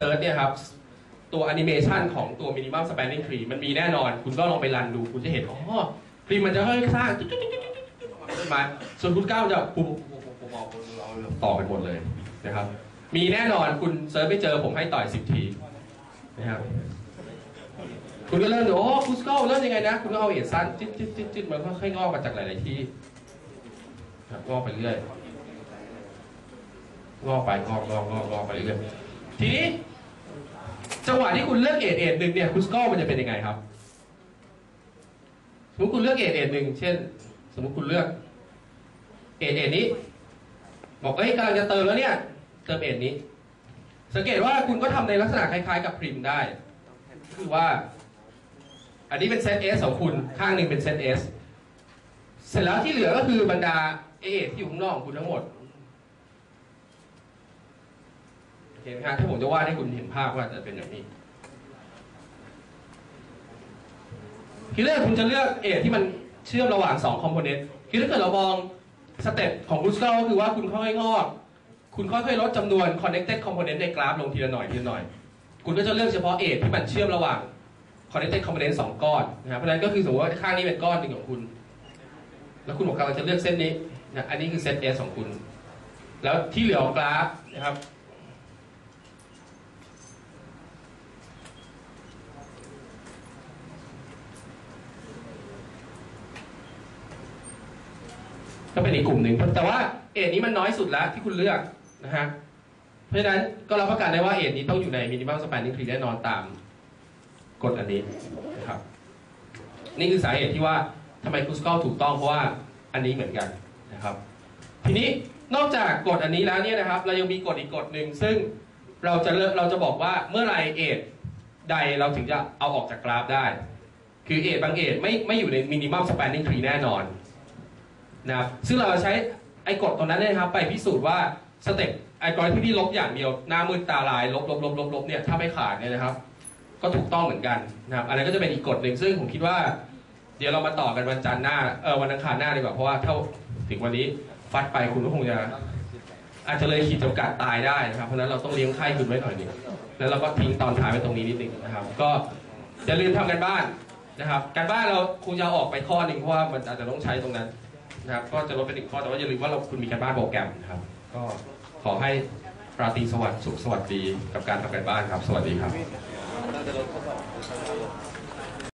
search เนี่ยครับ ตัวแอนิเมชันของตัว minimum spanning tree มันมีแน่นอน คุณก็ลองไป run ดูคุณจะเห็น อ๋อ tree มันจะค่อยๆสร้างจุ๊ดๆๆๆๆต้นไม้ส่วน Kruskal ก็จะปุ๊บปุ๊บปุ๊บปุ๊บปุ๊บต่อกันหมดเลยนะครับ มีแน่นอนคุณ search ไม่เจอผมให้ต่อยสิบทีนะครับคุณก็เริ่มดูโอ้ Kruskal เริ่มยังไงนะ คุณก็เอา edge สั้นจิ๊ดจิ๊ดจิ๊ดจิ๊ดมันค่อยๆงอกมาจากหลายๆที่ครับงอกไปเรื่อยงอกไปงอกงอกงอกงอกไปเรื่อยทีนี้ จังหวะที่คุณเลือกเอ็ดเอ็ดหนึ่งเนี่ยคูสโก้มันจะเป็นยังไงครับ สมมติคุณเลือกเอ็ดเอ็ดหนึ่งเช่น สมมติคุณเลือกเอ็ดเอ็ดนี้ บอกเอ้ยกำลังจะเติมแล้วเนี่ย เติมเอ็ดนี้ สังเกตว่าคุณก็ทำในลักษณะคล้ายๆ กับพริมได้ คือว่า อันนี้เป็นเซต S ของคุณข้างหนึ่งเป็นเซต S เสร็จแล้วที่เหลือก็คือบรรดา A ที่อยู่ข้างนอกของคุณทั้งหมด เห็นไหมฮะถ้าผมจะวาดให้คุณเห็นภาพว่าจะเป็นแบบนี้ ทีแรกคุณจะเลือก A ที่มันเชื่อมระหว่าง2 component คือถ้าเกิดเรามอง step ของ Kruskal ก็คือว่าคุณค่อยๆงอก คุณค่อยๆลดจำนวน connected component ในกราฟลงทีละหน่อยทีละหน่อย คุณก็จะเลือกเฉพาะ A ที่มันเชื่อมระหว่าง connected component สองก้อนนะครับเพราะฉะนั้นก็คือสมมติว่าข้างนี้เป็นก้อนหนึ่งของคุณ แล้วคุณบอกกำลังจะเลือกเส้นนี้นะอันนี้คือเส้น S ของคุณ แล้วที่เหลือของกราฟนะครับ ก็เป็นอีกกลุ่มหนึ่งแต่ว่าเอทนี้มันน้อยสุดแล้วที่คุณเลือกนะฮะเพราะฉะนั้นก็รับประกันได้ว่าเอทนี้ต้องอยู่ใน minimum spanning tree แน่นอนตามกฎอันนี้นะครับนี่คือสาเหตุที่ว่าทำไมคูสกอลถูกต้องเพราะว่าอันนี้เหมือนกันนะครับ ทีนี้นอกจากกฎอันนี้แล้วเนี่ยนะครับ เรายังมีกฎอีกกฎหนึ่งซึ่งเราจะเลเราจะบอกว่าเมื่อไหรเอทใดเราถึงจะเอาออกจากกราฟได้ คือเอทบางเอทไม่ไม่อยู่ใน minimum spanning tree แน่นอน นะครับซึ่งเราจะใช้ไอ้กฎตรงนั้นเนี่ยนะครับไปพิสูจน์ว่า step ไอ้กรณีที่ลบอย่างเดียวหน้ามืดตาลายลบลบลบลบลบเนี่ยถ้าไม่ขาดเนี่ยนะครับ ก็ถูกต้องเหมือนกันนะครับอันนั้นก็จะเป็นอีกกฎหนึ่งซึ่งผมคิดว่า เดี๋ยวเรามาต่อกันวันจันทร์หน้าเออวันอังคารหน้าดีกว่าเพราะว่าถ้าถึงวันนี้ฟัดไปคุณก็คงจะอาจจะเลยขีดจำกัดตายได้นะครับ เพราะนั้นเราต้องเลี้ยงไข้คุณไว้หน่อยหนึงแล้วเราก็ทิ้งตอนท้ายไว้ตรงนี้นิดหนึ่งนะครับ ก็อย่าลืมทำการบ้านนะครับ การบ้านเราคงจะอออกไปข้อหนึ่งเพราะว่ามันอาจจะต้องใช้ตรงนั้น นะครับก็จะลดเป็นหนึ่งข้อแต่ว่าอย่าลืมว่าเราคุณมีการบ้านโปรแกรมนะครับ ก็ขอให้ราตรีสวัสดิ์สุขสวัสดีกับการทำการบ้านครับ สวัสดีครับ